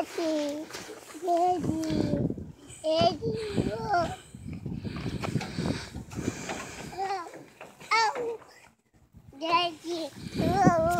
Daddy, Daddy, Daddy, oh. Oh. Daddy, oh.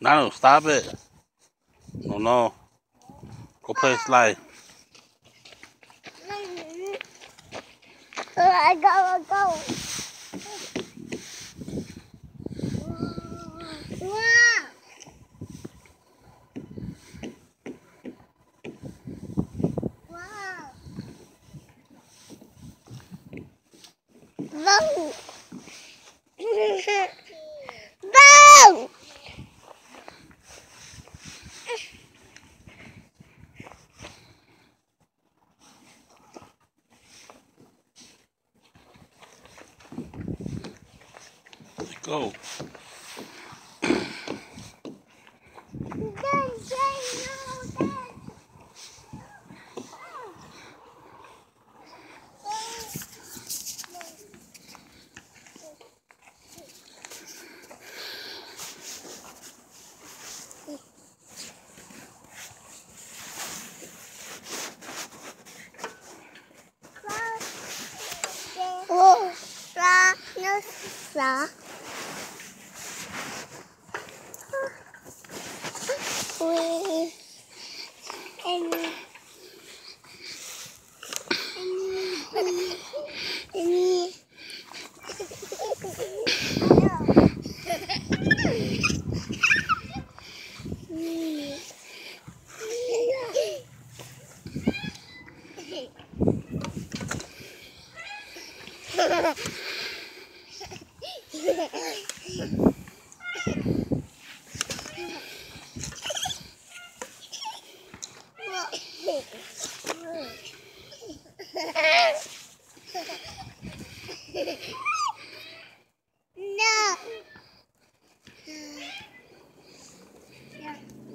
Nano, stop it. No, no. Go play slide. I go, I go. Wow. Wow. Go. Dad, no, Oh, ra, no, Ha ha ha.